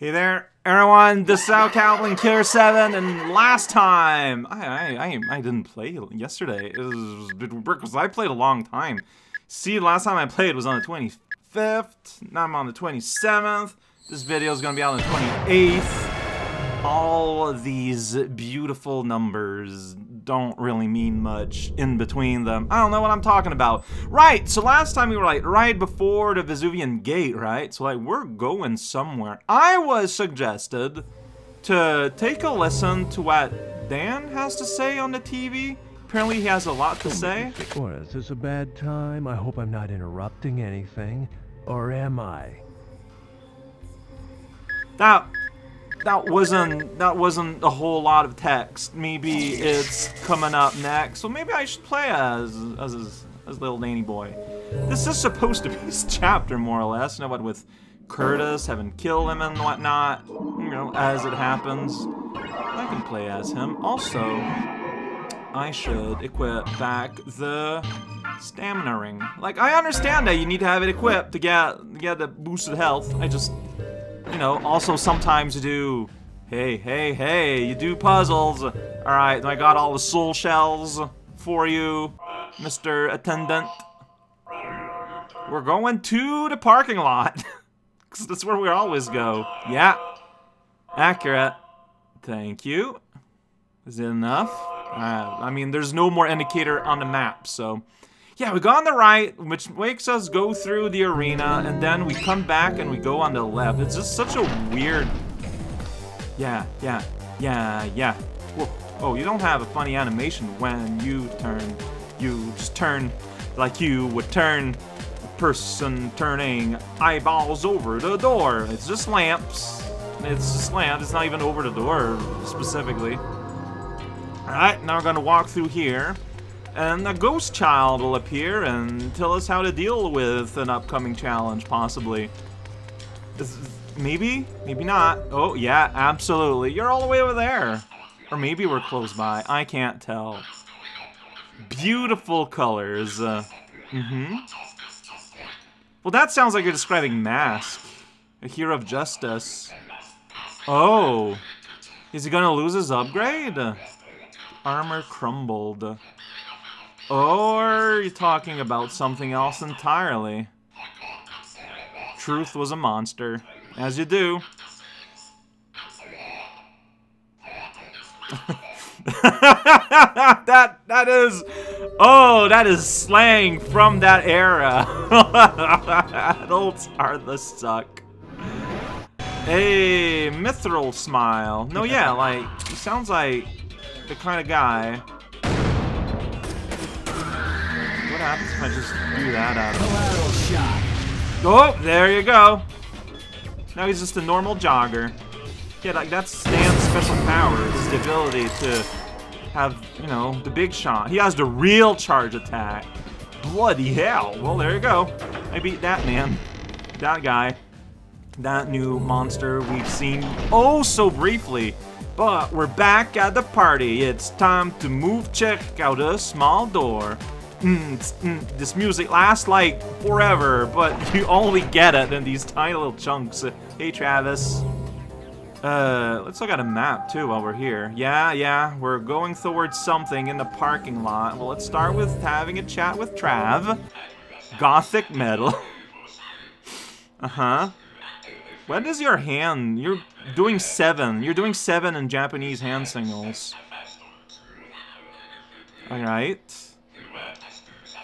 Hey there, everyone, this is Al Cowling Killer 7, and last time, I, I, I, didn't play yesterday, was, because I played a long time. See, last time I played was on the 25th, now I'm on the 27th, this video is going to be on the 28th. All these beautiful numbers don't really mean much in between them. I don't know what I'm talking about. Right, so last time we were like right before the Vesuvian Gate, right? So like we're going somewhere. I was suggested to take a listen to what Dan has to say on the TV. Apparently he has a lot to say. What, is this a bad time? I hope I'm not interrupting anything. Or am I? That that wasn't that wasn't a whole lot of text. Maybe it's coming up next. So maybe I should play as as as, little Danny boy. This is supposed to be his chapter more or less. You know what with Curtis having killed him and whatnot. You know, as it happens. I can play as him. Also, I should equip back the stamina ring. Like I understand that you need to have it equipped to get to get the boosted health. I just know, also sometimes do, hey, hey, hey, you do puzzles. All right, I got all the soul shells for you, Mr. Attendant. We're going to the parking lot, because that's where we always go. Yeah, accurate. Thank you. Is it enough? Uh, I mean, there's no more indicator on the map, so... Yeah, we go on the right, which makes us go through the arena, and then we come back and we go on the left. It's just such a weird... Yeah, yeah, yeah, yeah. Whoa. Oh, you don't have a funny animation when you turn. You just turn like you would turn person turning eyeballs over the door. It's just lamps. It's just lamps. It's not even over the door specifically. Alright, now we're gonna walk through here and a ghost child will appear and tell us how to deal with an upcoming challenge, possibly. maybe? Maybe not. Oh, yeah, absolutely. You're all the way over there. Or maybe we're close by. I can't tell. Beautiful colors. Uh, mm-hmm. Well, that sounds like you're describing Mask. A hero of justice. Oh. Is he gonna lose his upgrade? Armor crumbled. Or you're talking about something else entirely. Truth was a monster. As you do. that that is oh that is slang from that era adults are the suck hey mithril smile no yeah like he sounds like the kind of guy what happens if I just do that Oh, there you go. Now he's just a normal jogger. Yeah, like that's Dan's special powers, the ability to have, you know, the big shot. He has the real charge attack. Bloody hell. Well, there you go. I beat that man. That guy. That new monster we've seen oh so briefly. But we're back at the party. It's time to move check out a small door mm, mm, this music lasts like forever, but you only get it in these tiny little chunks. hey, Travis. Uh, let's look at a map, too, while we're here. Yeah, yeah, we're going towards something in the parking lot. Well, let's start with having a chat with Trav. Gothic metal. uh-huh. When does your hand... You're doing seven. You're doing seven in Japanese hand signals. Alright.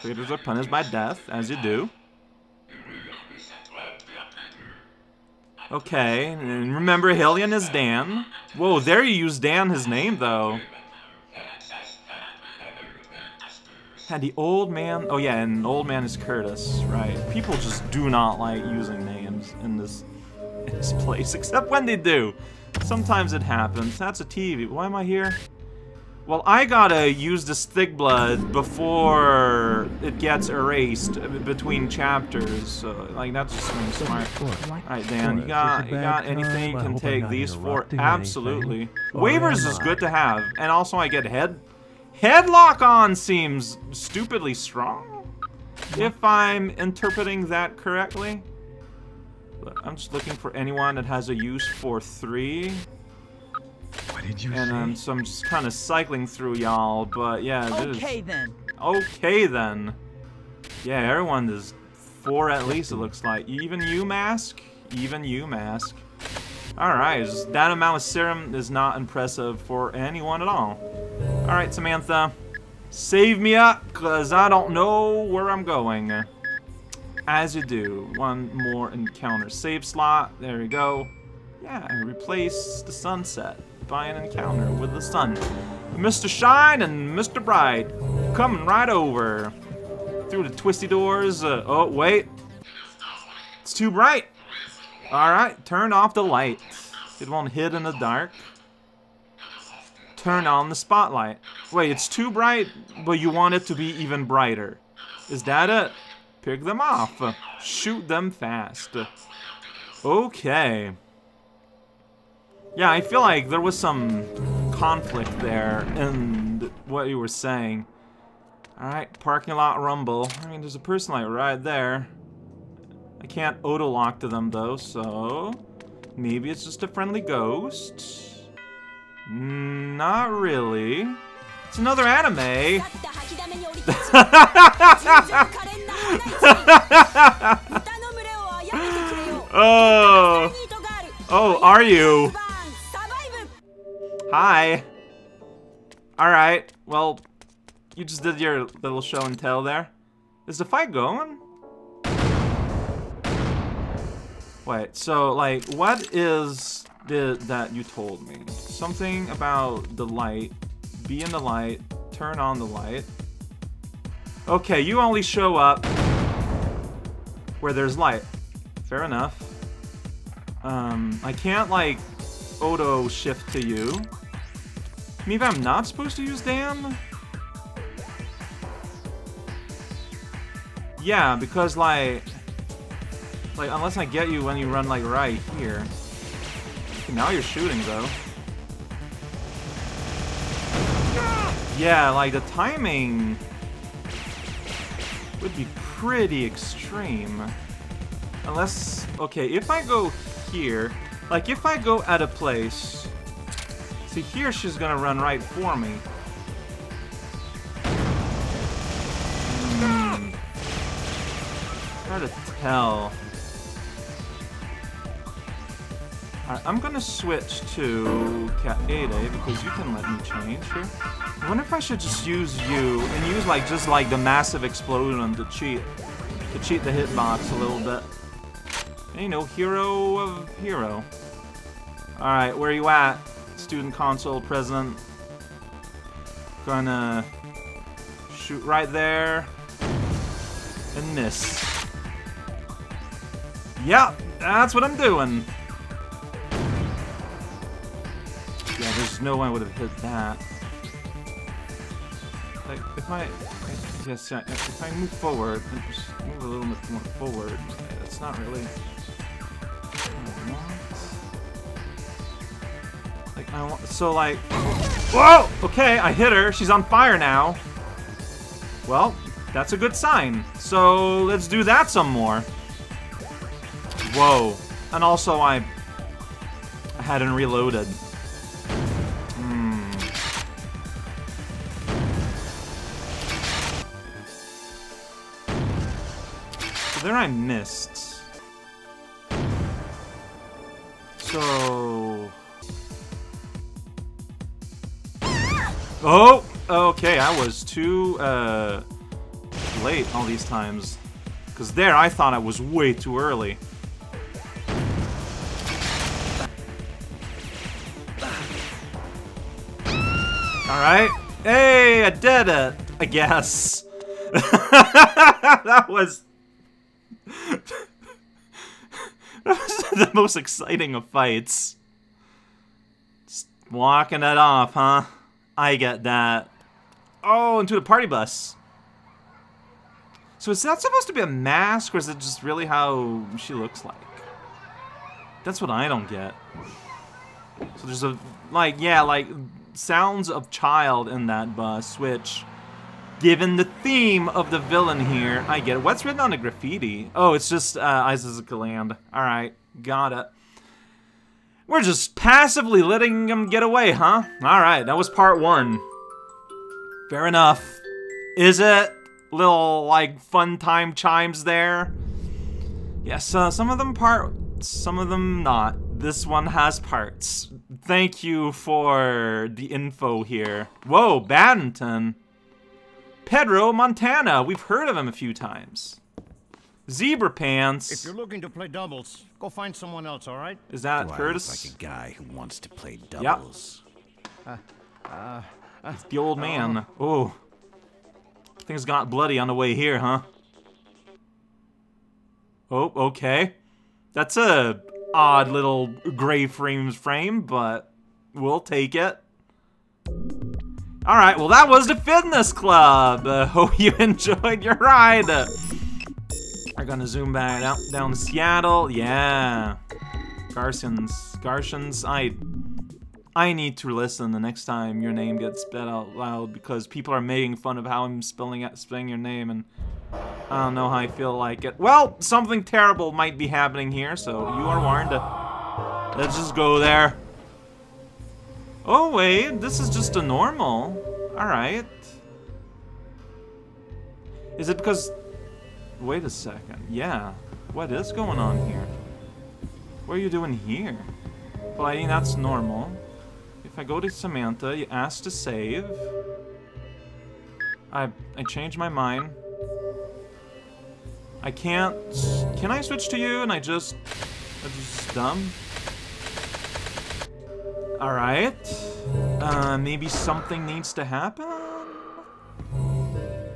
Traitors are punished by death, as you do. Okay, and remember Hillian is Dan. Whoa, there you use Dan his name, though. And the old man... Oh, yeah, and old man is Curtis, right. People just do not like using names in this, in this place, except when they do. Sometimes it happens. That's a TV. Why am I here? Well, I gotta use the stick blood before it gets erased between chapters. So, like, that's just smart. Alright, Dan, you got, you got anything you can take these for? Absolutely. Waivers is good to have. And also I get head... Headlock on seems stupidly strong. If I'm interpreting that correctly. I'm just looking for anyone that has a use for three. What did you And say? um, so I'm just kind of cycling through y'all, but yeah, this Okay then. Okay then. Yeah, everyone is four at least it looks like. Even you, Mask? Even you, Mask. Alright, that amount of serum is not impressive for anyone at all. Alright, Samantha. Save me up, because I don't know where I'm going. As you do. One more encounter save slot. There we go. Yeah, replace the sunset by an encounter with the sun. Mr. Shine and Mr. Bright coming right over. Through the twisty doors. Uh, oh, wait. It's too bright. Alright, turn off the light. It won't hit in the dark. Turn on the spotlight. Wait, it's too bright, but you want it to be even brighter. Is that it? Pick them off. Shoot them fast. Okay. Yeah, I feel like there was some conflict there in what you were saying. Alright, parking lot rumble. I mean, there's a person like right there. I can't odolock to them though, so... Maybe it's just a friendly ghost? Not really. It's another anime! oh! Oh, are you? Alright, well, you just did your little show and tell there. Is the fight going? Wait, so, like, what is the that you told me? Something about the light, be in the light, turn on the light. Okay, you only show up where there's light. Fair enough. Um, I can't, like, auto shift to you. Maybe I'm not supposed to use Dan? Yeah, because like... Like, unless I get you when you run like right here. Now you're shooting though. Yeah, like the timing would be pretty extreme. Unless, okay, if I go here, like if I go at a place, see here she's gonna run right for me. Hmm. Hard to tell. Alright, I'm gonna switch to Cat 8A because you can let me change here. I wonder if I should just use you and use like just like the massive explosion to cheat to cheat the hitbox a little bit. And, you know, hero of hero. Alright, where are you at? Student console president. Gonna shoot right there. And miss. Yep, that's what I'm doing. Yeah, there's no way I would have hit that. Like, if I, Yes, if I move forward, and just move a little bit more forward, that's not really so like, whoa! Okay, I hit her, she's on fire now. Well, that's a good sign. So, let's do that some more. Whoa. And also, I, I hadn't reloaded. Hmm. There I missed. So... Oh! Okay, I was too, uh... late all these times. Because there, I thought I was way too early. Alright. Hey, I did it! I guess. that was... that was the most exciting of fights. Just walking it off, huh? I get that. Oh, into the party bus. So is that supposed to be a mask, or is it just really how she looks like? That's what I don't get. So there's a, like, yeah, like, sounds of child in that bus, which, given the theme of the villain here, I get it. What's written on the graffiti? Oh, it's just uh, Isaac Land. Alright. Got it. We're just passively letting him get away, huh? Alright, that was part one. Fair enough. Is it? Little, like, fun time chimes there? Yes, uh, some of them part, some of them not. This one has parts. Thank you for the info here. Whoa, Badminton. Pedro Montana. We've heard of him a few times. Zebra pants. If you're looking to play doubles, go find someone else, all right? Is that Do I look like a guy who wants to play doubles? It's the old man. Oh. Things got bloody on the way here, huh? Oh, okay. That's a odd little gray frames frame, but we'll take it. All right, well that was the fitness club. Uh, hope you enjoyed your ride. We're gonna zoom back out down to Seattle. Yeah, Garcians, Garcians. I I need to listen the next time your name gets spelled out loud because people are making fun of how I'm spelling out spelling your name and I don't know how I feel like it. Well, something terrible might be happening here, so you are warned. Let's just go there. Oh wait, this is just a normal. Alright. Is it because... Wait a second. Yeah. What is going on here? What are you doing here? Well, I mean, that's normal. If I go to Samantha, you ask to save. I I changed my mind. I can't. Can I switch to you? And I just. I just dumb. All right. Uh, maybe something needs to happen.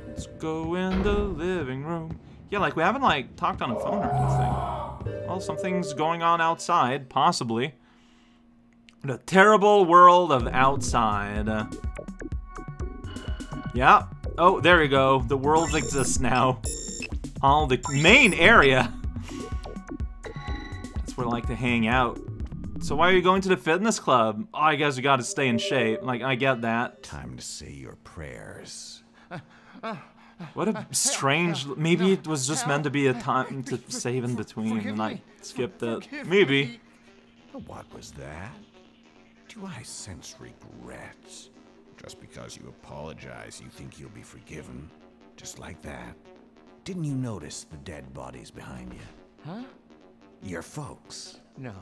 Let's go in the living room. Yeah, like we haven't like talked on the phone or anything. Well, something's going on outside, possibly. The terrible world of outside. Uh, yeah. Oh, there we go. The world exists now. All the main area. That's where I like to hang out. So why are you going to the fitness club? Oh, I guess you gotta stay in shape. Like, I get that. Time to say your prayers. What a strange... Maybe it was just meant to be a time to save in between, and I skipped it. Maybe. What was that? Do I sense regrets? Just because you apologize, you think you'll be forgiven? Just like that? Didn't you notice the dead bodies behind you? Huh? Your folks. No.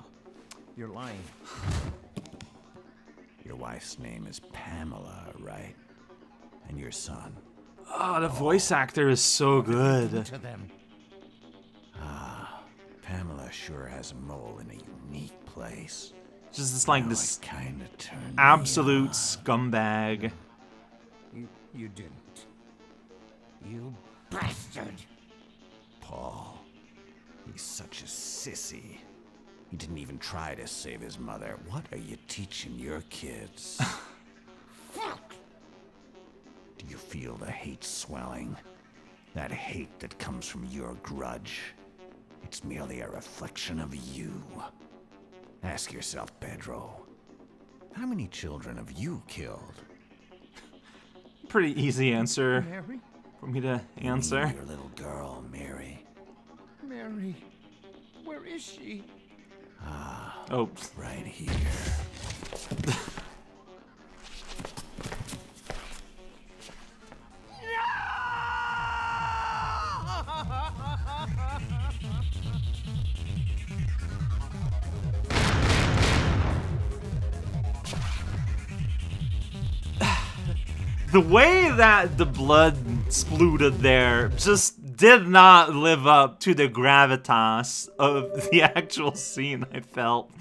You're lying. Your wife's name is Pamela, right? And your son. Oh, the voice actor is so good. To them. Ah, Pamela sure has a mole in a unique place. Just this, like, Now this turned me absolute scumbag. You, you didn't. You bastard! Paul. He's such a sissy. He didn't even try to save his mother. What are you teaching your kids? Fuck! Do you feel the hate swelling? That hate that comes from your grudge. It's merely a reflection of you. Ask yourself, Pedro. How many children have you killed? Pretty easy answer Mary? for me to answer. Me, Your little girl, Mary. Mary. Where is she? Ah, Oh, Right here. the way that the blood splooted there just did not live up to the gravitas of the actual scene I felt.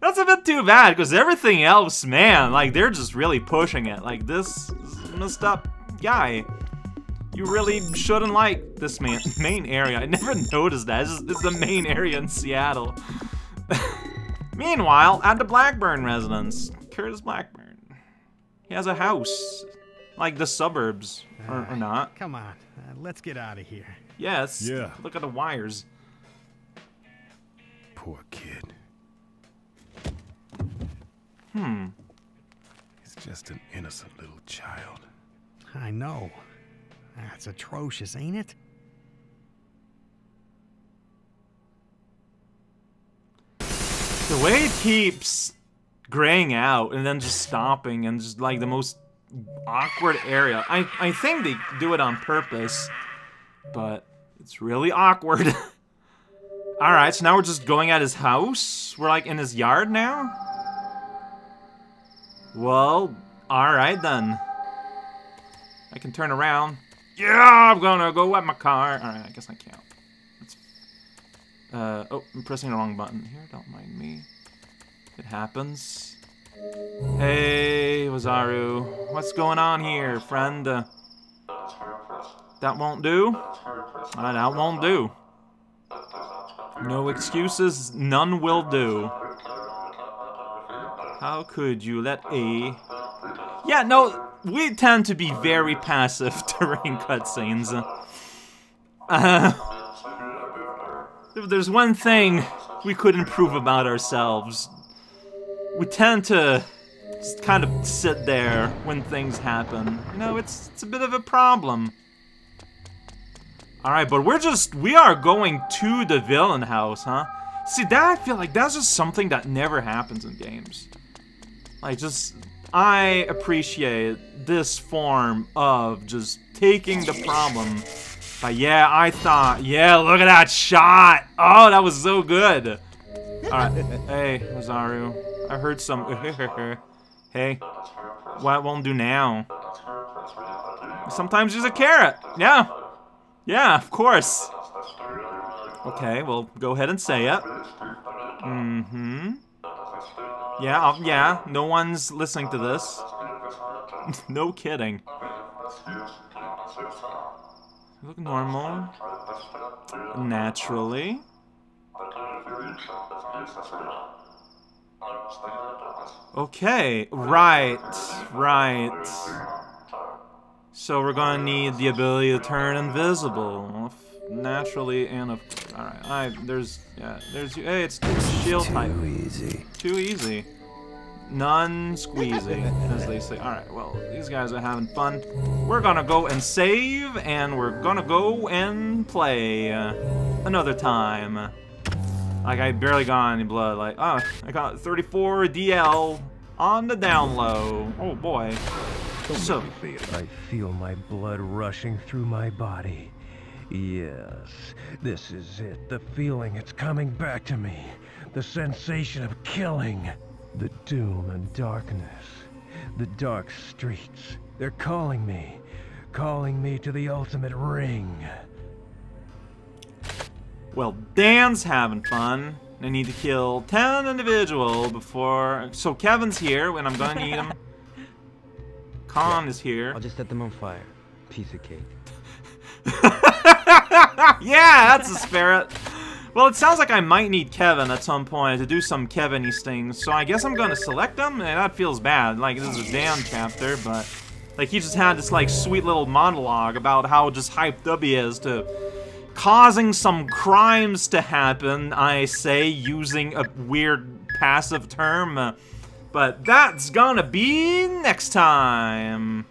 That's a bit too bad, because everything else, man, like, they're just really pushing it. Like, this messed up guy. You really shouldn't like this man main area. I never noticed that. It's, just, it's the main area in Seattle. Meanwhile, at the Blackburn residence, Curtis Blackburn. He has a house. Like the suburbs, or, or not. Come on, uh, let's get out of here. Yes. Yeah. Look at the wires. Poor kid. Hmm. He's just an innocent little child. I know. That's atrocious, ain't it? The way it keeps graying out and then just stopping and just like the most awkward area. I, I think they do it on purpose, but it's really awkward. Alright, so now we're just going at his house? We're like in his yard now? Well, alright then. I can turn around. Yeah, I'm gonna go at my car. Alright, I guess I can't. Let's, uh, oh, I'm pressing the wrong button here. Don't mind me. It happens. Hey, Wazaru. What's going on here, friend? Uh, that won't do? Uh, that won't do. No excuses, none will do. How could you let a... Yeah, no, we tend to be very passive during cutscenes. Uh, if there's one thing we could improve about ourselves, we tend to just kind of sit there when things happen. You know, it's, it's a bit of a problem. Alright, but we're just, we are going to the villain house, huh? See, that I feel like that's just something that never happens in games. Like, just, I appreciate this form of just taking the problem. But yeah, I thought, yeah, look at that shot. Oh, that was so good. Alright, hey, Rosario. I heard some, hey, what won't do now? Sometimes there's a carrot, yeah. Yeah, of course. Okay, well, go ahead and say it. Mm-hmm. Yeah, uh, yeah, no one's listening to this. no kidding. Look normal. Naturally. Okay, right, right. So we're gonna need the ability to turn invisible. Naturally and of alright, I there's yeah, there's hey it's, it's shield type. Too easy. Too easy. None squeezy, as they say. Alright, well, these guys are having fun. We're gonna go and save, and we're gonna go and play uh, another time. Like, I barely got any blood. Like, oh, I got 34 DL on the down low. Oh, boy. So, I feel my blood rushing through my body. Yes, this is it. The feeling, it's coming back to me. The sensation of killing. The doom and darkness. The dark streets. They're calling me. Calling me to the ultimate ring. Well, Dan's having fun. I need to kill 10 individual before... So Kevin's here, and I'm gonna need him. Con is here. I'll just set them on fire. Piece of cake. yeah, that's the spirit. Well, it sounds like I might need Kevin at some point to do some Kevin-y things, so I guess I'm gonna select him, and that feels bad. Like, this is a Dan chapter, but... Like, he just had this, like, sweet little monologue about how just hyped up he is to causing some crimes to happen, I say, using a weird passive term. But that's gonna be next time.